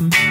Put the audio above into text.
um